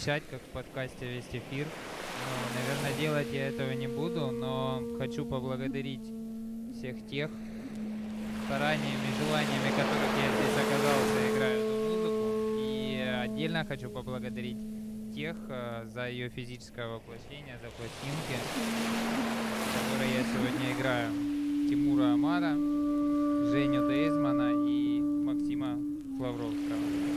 вещать, как в подкасте весь эфир. Ну, наверное, делать я этого не буду, но хочу поблагодарить всех тех стараниями, желаниями, которых я здесь оказался, играю эту музыку. И отдельно хочу поблагодарить тех э, за ее физическое воплощение, за пластинки, которые я сегодня играю. Тимура Амара, Женю Дейзмана и Максима Флавровского.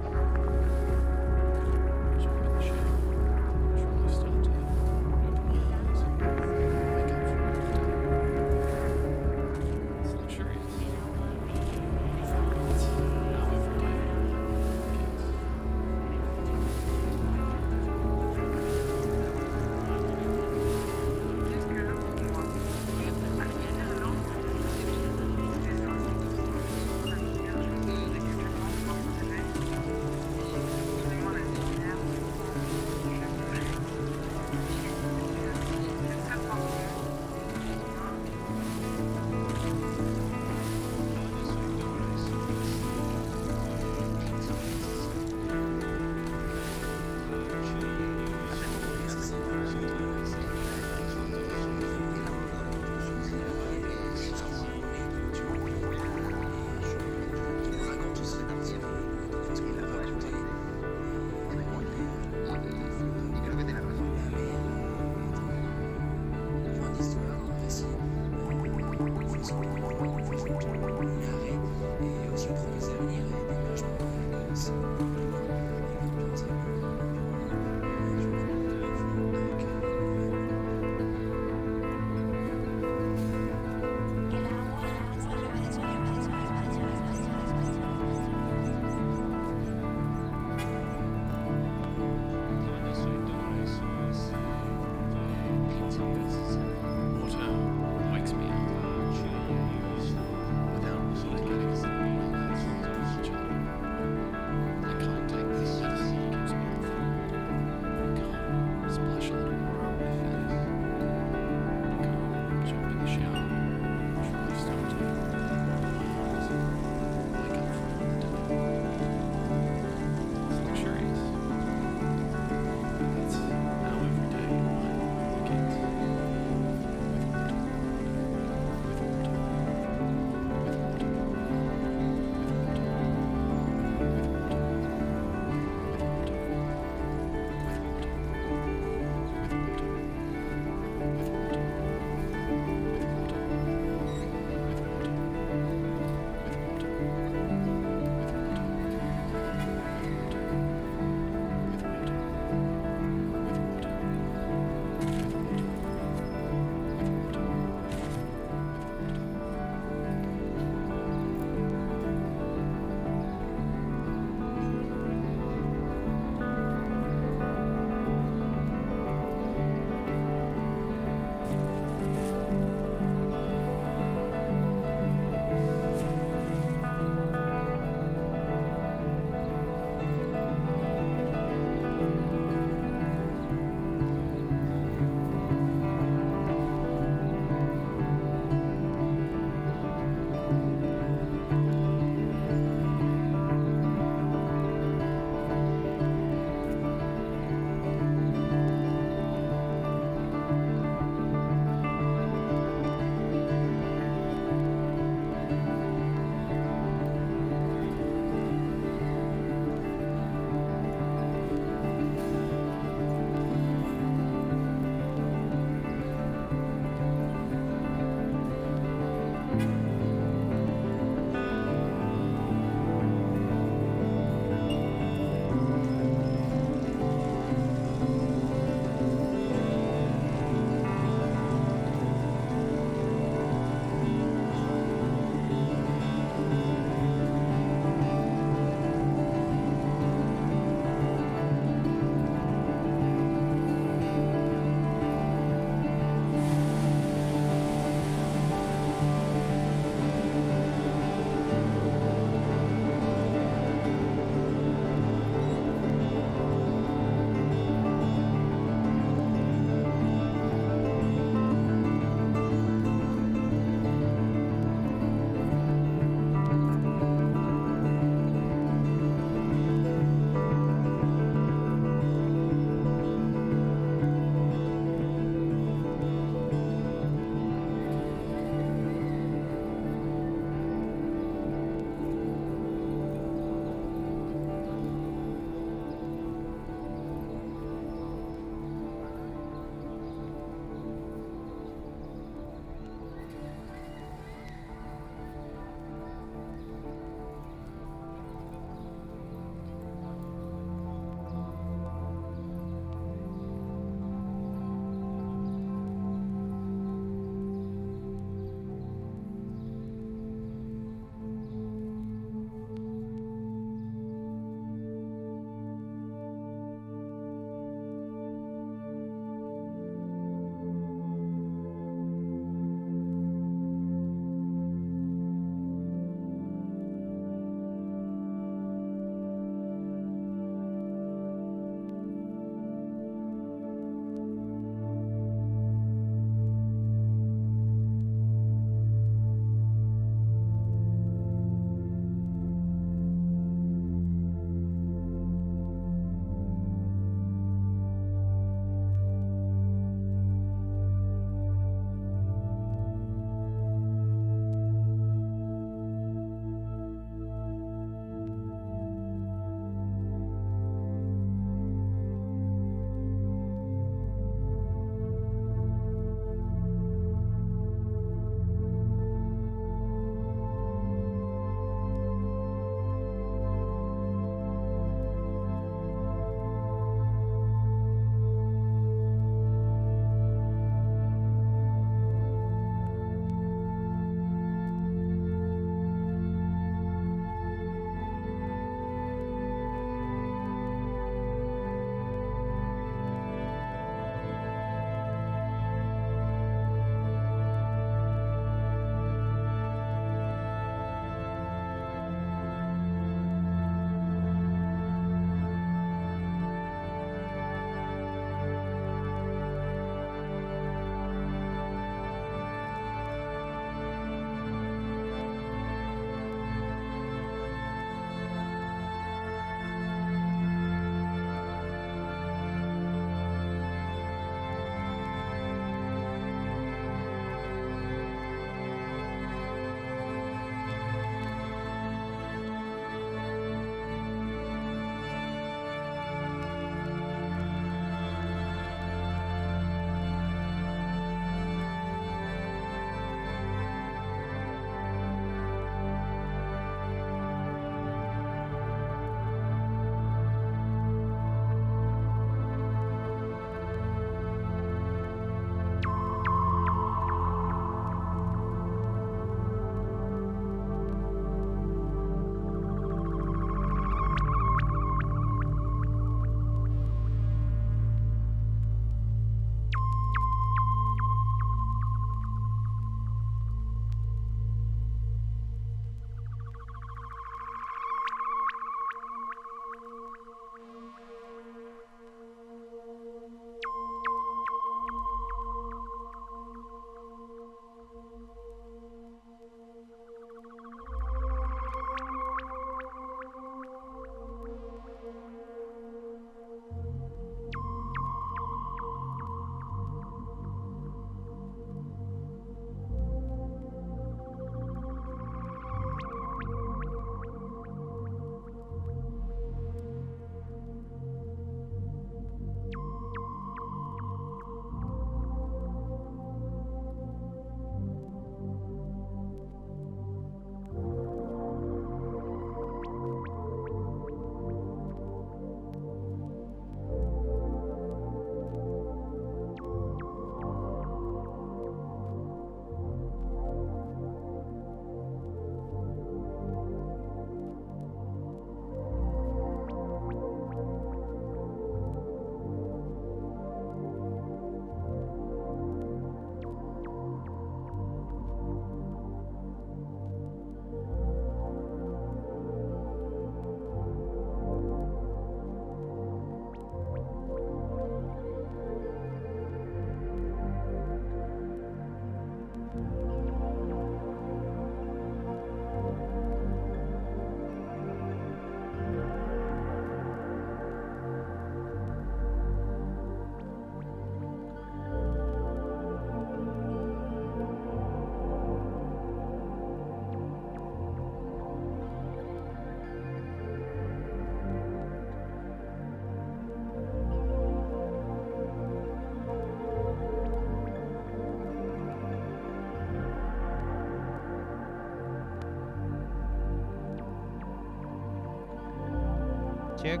Чек.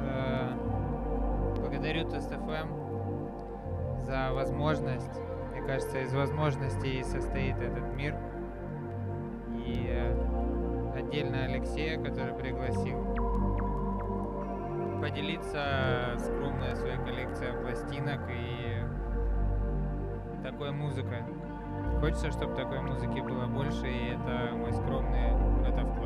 Э, благодарю ТСФМ за возможность. Мне кажется, из возможностей состоит этот мир. И э, отдельно Алексея, который пригласил поделиться скромной своей коллекцией пластинок и такой музыкой. Хочется, чтобы такой музыки было больше, и это мой скромный это вклад.